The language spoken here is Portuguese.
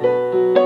Música